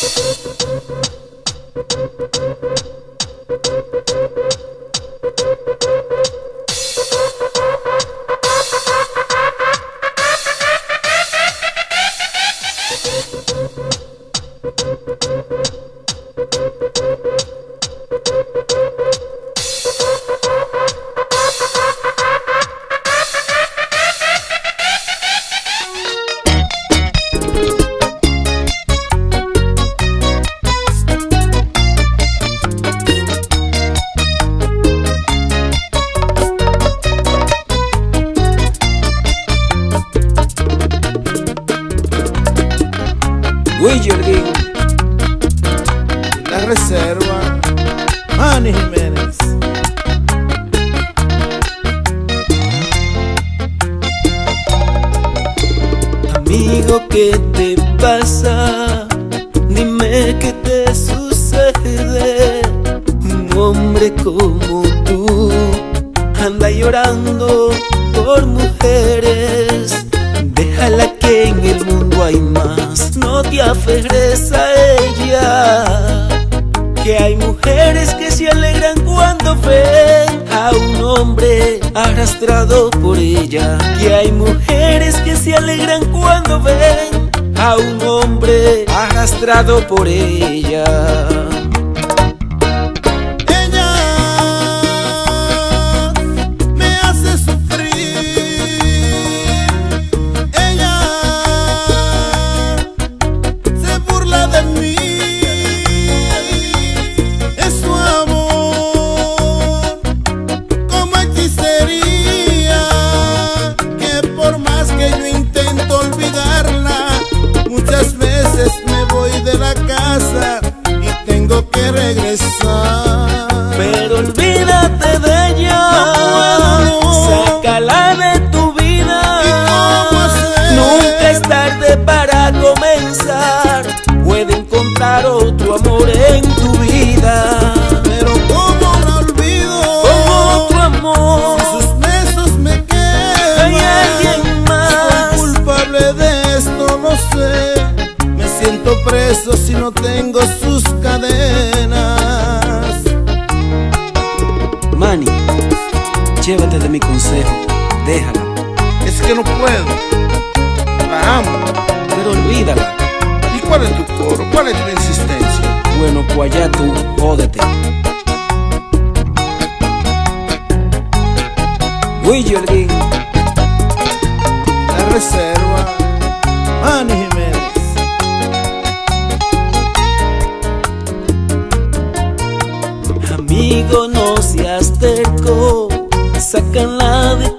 Thank you. La reserva Manny Jiménez. Amigo, ¿qué te pasa? Dime qué te sucede. Un hombre como tú Anda llorando por mujeres No te aferres a ella. Que hay mujeres que se alegran cuando ven A un hombre arrastrado por ella. Que hay mujeres que se alegran cuando ven A un hombre arrastrado por ella olvídate de ella, no sácala de tu vida. Nunca es tarde para comenzar. Puede encontrar otro amor en tu vida. Pero como la olvido, con otro amor. Si sus besos me quedan, hay alguien más. Soy culpable de esto, no sé siento preso si no tengo sus cadenas. Llévate de mi consejo, déjala. Es que no puedo. La amo. Pero olvídala. ¿Y cuál es tu coro? ¿Cuál es tu insistencia? Bueno, pues allá tú, jódete. Willy La reserva. Manny Jiménez. Amigo, no seas terco, sácala de